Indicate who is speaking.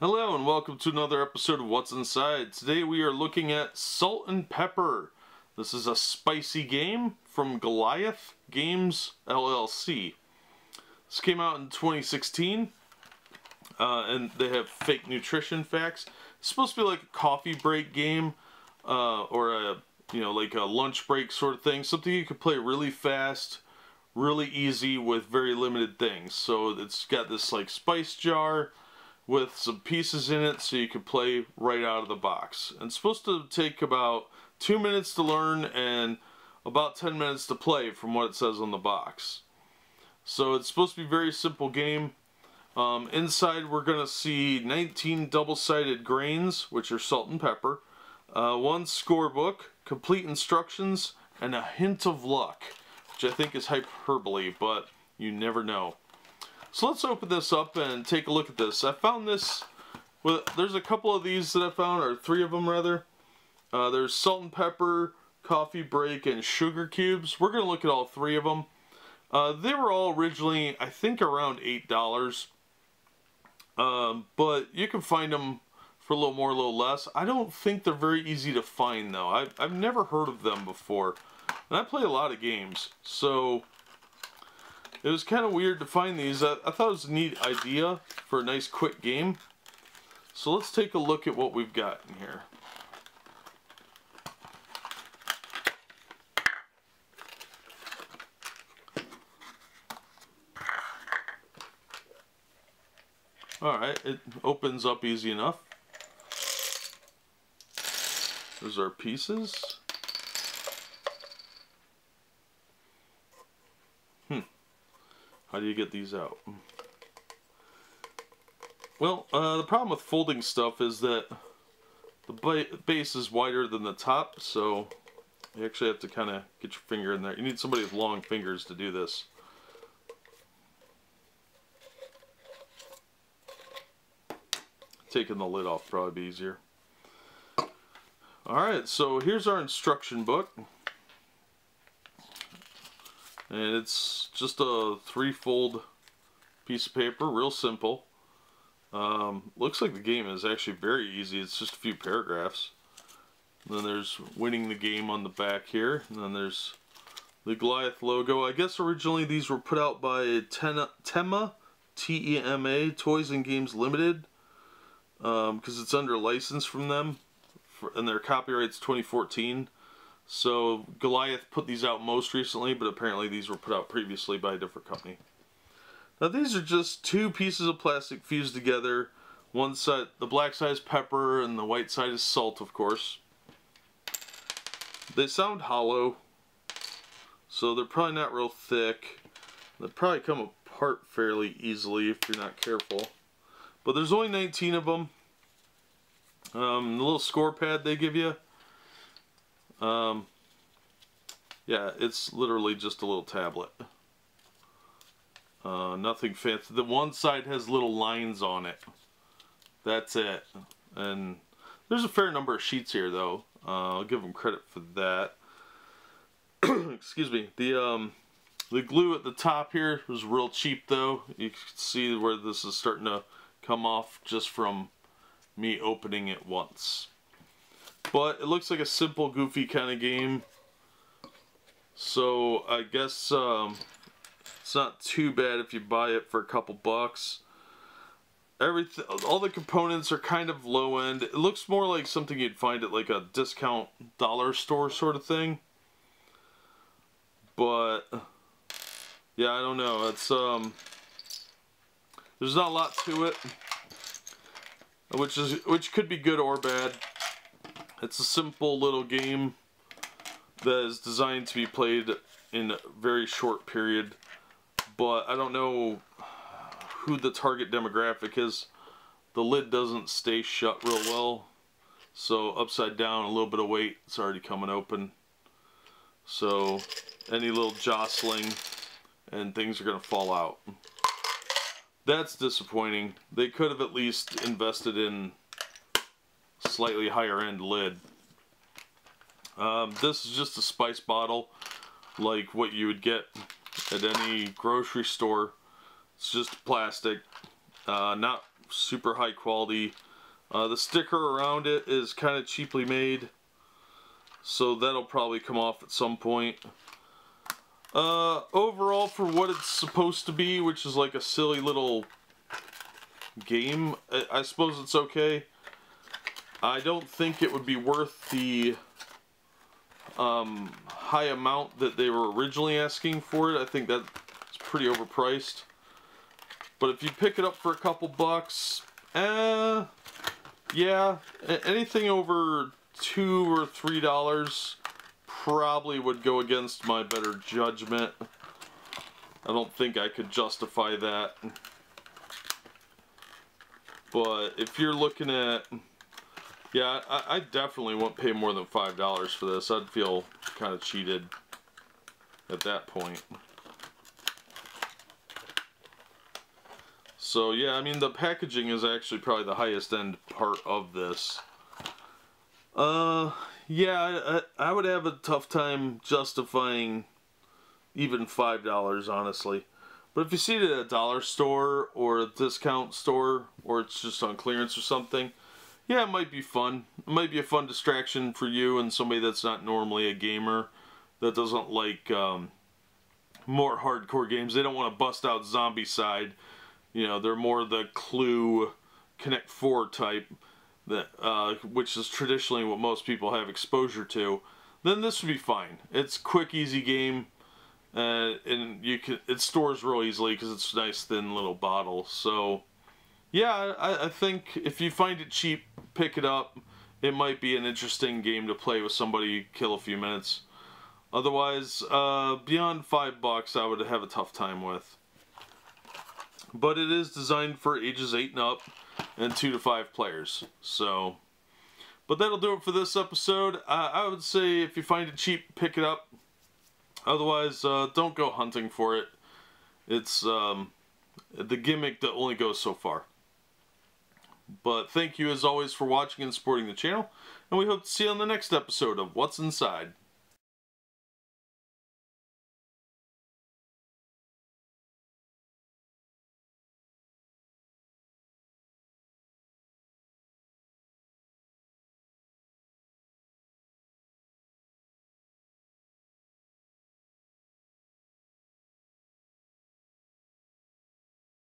Speaker 1: Hello and welcome to another episode of What's Inside. Today we are looking at Salt and Pepper. This is a spicy game from Goliath Games LLC. This came out in 2016 uh, and they have fake nutrition facts. It's supposed to be like a coffee break game uh, or a you know like a lunch break sort of thing. Something you could play really fast, really easy with very limited things. So it's got this like spice jar with some pieces in it so you can play right out of the box. And it's supposed to take about two minutes to learn and about 10 minutes to play from what it says on the box. So it's supposed to be a very simple game. Um, inside we're going to see 19 double-sided grains, which are salt and pepper, uh, one scorebook, complete instructions, and a hint of luck, which I think is hyperbole, but you never know. So let's open this up and take a look at this. I found this, well, there's a couple of these that I found, or three of them rather. Uh, there's salt and pepper, coffee break, and sugar cubes. We're going to look at all three of them. Uh, they were all originally, I think, around $8. Um, but you can find them for a little more, a little less. I don't think they're very easy to find, though. I've, I've never heard of them before. And I play a lot of games, so it was kind of weird to find these. I, I thought it was a neat idea for a nice quick game. So let's take a look at what we've got in here. Alright, it opens up easy enough. There's our pieces. How do you get these out? Well, uh, the problem with folding stuff is that the base is wider than the top, so you actually have to kind of get your finger in there. You need somebody with long fingers to do this. Taking the lid off probably be easier. Alright, so here's our instruction book and it's just a three-fold piece of paper real simple. Um, looks like the game is actually very easy. It's just a few paragraphs. Then there's winning the game on the back here. And then there's the Goliath logo. I guess originally these were put out by Tema T-E-M-A Toys and Games Limited because um, it's under license from them. For, and their copyright's 2014 so Goliath put these out most recently, but apparently these were put out previously by a different company. Now these are just two pieces of plastic fused together. One side, the black side is pepper and the white side is salt, of course. They sound hollow, so they're probably not real thick. They'll probably come apart fairly easily if you're not careful. But there's only 19 of them. Um, the little score pad they give you um, yeah, it's literally just a little tablet. Uh, nothing fancy. The one side has little lines on it. That's it. And there's a fair number of sheets here, though. Uh, I'll give them credit for that. Excuse me. The um, the glue at the top here was real cheap, though. You can see where this is starting to come off just from me opening it once. But it looks like a simple, goofy kind of game. So I guess um, it's not too bad if you buy it for a couple bucks. Everything, all the components are kind of low end. It looks more like something you'd find at like a discount dollar store sort of thing. But yeah, I don't know. It's um, there's not a lot to it, which is which could be good or bad. It's a simple little game that is designed to be played in a very short period, but I don't know who the target demographic is. The lid doesn't stay shut real well, so upside down, a little bit of weight, it's already coming open. So any little jostling and things are going to fall out. That's disappointing. They could have at least invested in slightly higher end lid. Um, this is just a spice bottle like what you would get at any grocery store. It's just plastic, uh, not super high quality. Uh, the sticker around it is kind of cheaply made. So that'll probably come off at some point. Uh, overall, for what it's supposed to be, which is like a silly little game, I, I suppose it's okay. I don't think it would be worth the um, high amount that they were originally asking for it. I think that's pretty overpriced. But if you pick it up for a couple bucks, eh, yeah, anything over two or three dollars probably would go against my better judgment. I don't think I could justify that. But if you're looking at, yeah, I, I definitely won't pay more than $5 for this. I'd feel kind of cheated at that point. So yeah, I mean the packaging is actually probably the highest end part of this. Uh, yeah, I, I would have a tough time justifying even $5, honestly. But if you see it at a dollar store or a discount store or it's just on clearance or something, yeah, it might be fun. It might be a fun distraction for you and somebody that's not normally a gamer that doesn't like um, more hardcore games. They don't want to bust out Zombicide. You know, they're more the Clue Connect 4 type that uh, which is traditionally what most people have exposure to, then this would be fine. It's quick, easy game, uh, and you can it stores real easily because it's nice thin little bottle. So, yeah, I, I think if you find it cheap, pick it up. It might be an interesting game to play with somebody, kill a few minutes. Otherwise, uh, beyond five bucks, I would have a tough time with. But it is designed for ages 8 and up and two to five players. So, but that'll do it for this episode. Uh, I would say if you find it cheap, pick it up. Otherwise, uh, don't go hunting for it. It's um, the gimmick that only goes so far. But thank you as always for watching and supporting the channel, and we hope to see you on the next episode of What's Inside.